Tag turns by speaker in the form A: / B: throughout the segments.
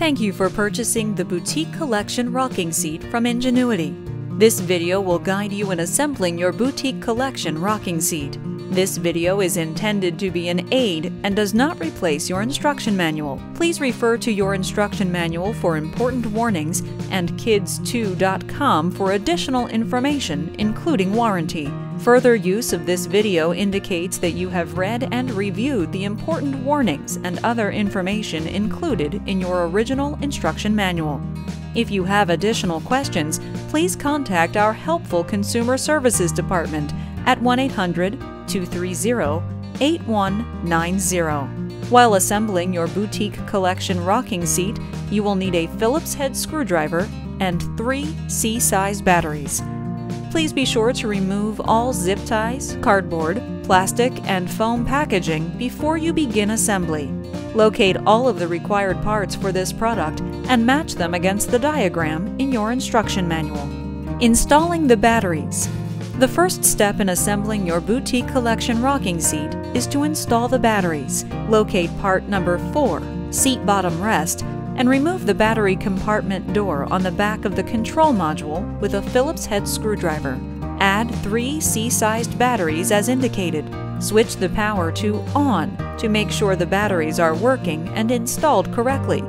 A: Thank you for purchasing the Boutique Collection rocking seat from Ingenuity. This video will guide you in assembling your Boutique Collection rocking seat. This video is intended to be an aid and does not replace your instruction manual. Please refer to your instruction manual for important warnings and kids2.com for additional information, including warranty. Further use of this video indicates that you have read and reviewed the important warnings and other information included in your original instruction manual. If you have additional questions, please contact our helpful Consumer Services Department at 1 800 230 8190. While assembling your boutique collection rocking seat, you will need a Phillips head screwdriver and three C-size batteries. Please be sure to remove all zip ties, cardboard, plastic, and foam packaging before you begin assembly. Locate all of the required parts for this product and match them against the diagram in your instruction manual. Installing the batteries. The first step in assembling your boutique collection rocking seat is to install the batteries. Locate part number 4, seat bottom rest, and remove the battery compartment door on the back of the control module with a Phillips head screwdriver. Add three C-sized batteries as indicated. Switch the power to on to make sure the batteries are working and installed correctly.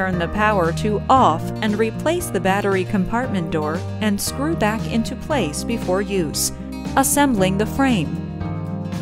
A: Turn the power to off and replace the battery compartment door and screw back into place before use. Assembling the frame.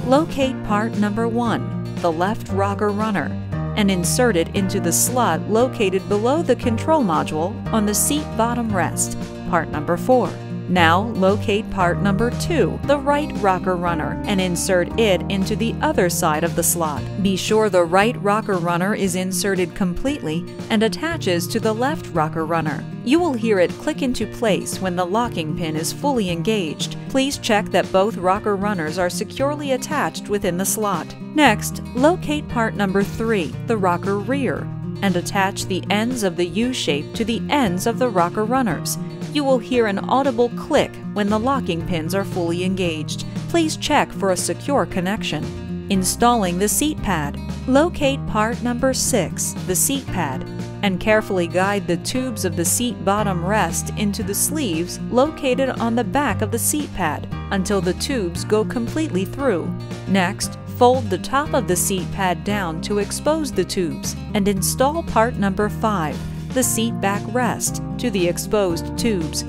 A: Locate part number 1, the left rocker runner, and insert it into the slot located below the control module on the seat bottom rest, part number 4. Now locate part number 2, the right rocker runner, and insert it into the other side of the slot. Be sure the right rocker runner is inserted completely and attaches to the left rocker runner. You will hear it click into place when the locking pin is fully engaged. Please check that both rocker runners are securely attached within the slot. Next, locate part number 3, the rocker rear, and attach the ends of the U-shape to the ends of the rocker runners. You will hear an audible click when the locking pins are fully engaged. Please check for a secure connection. Installing the seat pad. Locate part number 6, the seat pad, and carefully guide the tubes of the seat bottom rest into the sleeves located on the back of the seat pad until the tubes go completely through. Next, fold the top of the seat pad down to expose the tubes and install part number 5, the seat back rest, to the exposed tubes.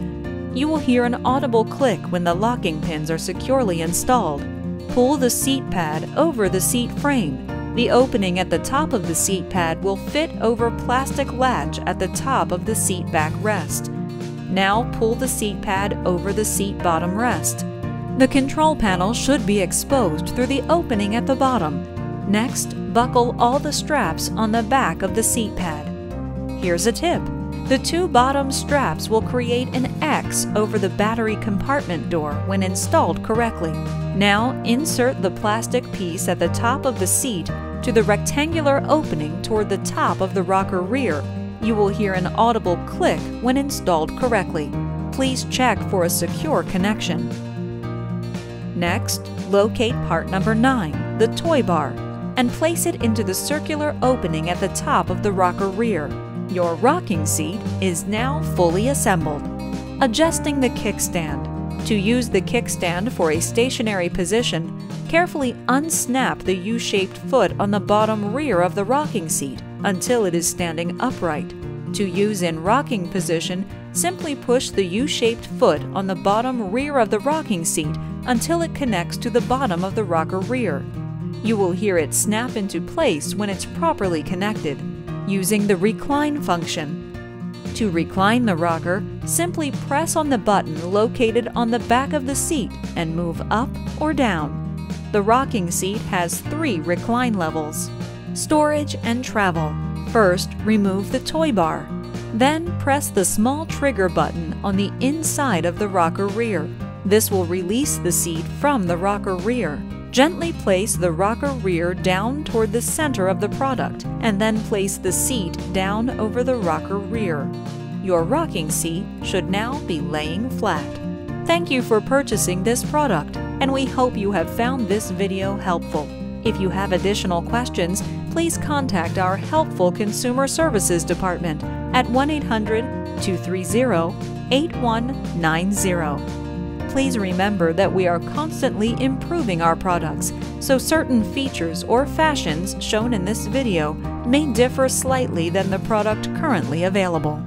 A: You will hear an audible click when the locking pins are securely installed. Pull the seat pad over the seat frame. The opening at the top of the seat pad will fit over plastic latch at the top of the seat back rest. Now pull the seat pad over the seat bottom rest. The control panel should be exposed through the opening at the bottom. Next, buckle all the straps on the back of the seat pad. Here's a tip. The two bottom straps will create an X over the battery compartment door when installed correctly. Now insert the plastic piece at the top of the seat to the rectangular opening toward the top of the rocker rear. You will hear an audible click when installed correctly. Please check for a secure connection. Next, locate part number 9, the toy bar, and place it into the circular opening at the top of the rocker rear. Your rocking seat is now fully assembled. Adjusting the kickstand. To use the kickstand for a stationary position, carefully unsnap the U-shaped foot on the bottom rear of the rocking seat until it is standing upright. To use in rocking position, simply push the U-shaped foot on the bottom rear of the rocking seat until it connects to the bottom of the rocker rear. You will hear it snap into place when it's properly connected using the recline function. To recline the rocker, simply press on the button located on the back of the seat and move up or down. The rocking seat has three recline levels. Storage and travel. First, remove the toy bar. Then press the small trigger button on the inside of the rocker rear. This will release the seat from the rocker rear. Gently place the rocker rear down toward the center of the product and then place the seat down over the rocker rear. Your rocking seat should now be laying flat. Thank you for purchasing this product and we hope you have found this video helpful. If you have additional questions, please contact our helpful Consumer Services Department at 1 800 230 8190. Please remember that we are constantly improving our products, so certain features or fashions shown in this video may differ slightly than the product currently available.